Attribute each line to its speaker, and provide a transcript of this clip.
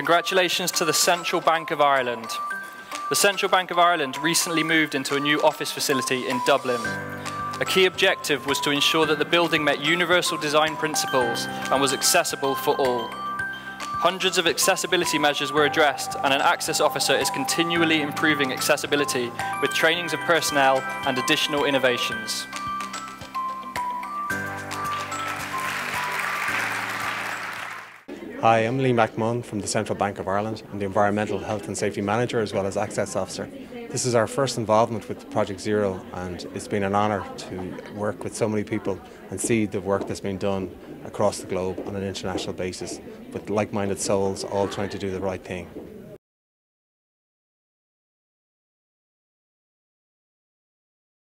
Speaker 1: Congratulations to the Central Bank of Ireland. The Central Bank of Ireland recently moved into a new office facility in Dublin. A key objective was to ensure that the building met universal design principles and was accessible for all. Hundreds of accessibility measures were addressed, and an access officer is continually improving accessibility with trainings of personnel and additional innovations.
Speaker 2: Hi, I'm Liam McMunn from the Central Bank of Ireland. I'm the Environmental Health and Safety Manager as well as Access Officer. This is our first involvement with Project Zero and it's been an honour to work with so many people and see the work that's been done across the globe on an international basis with like-minded souls all trying to do the right thing.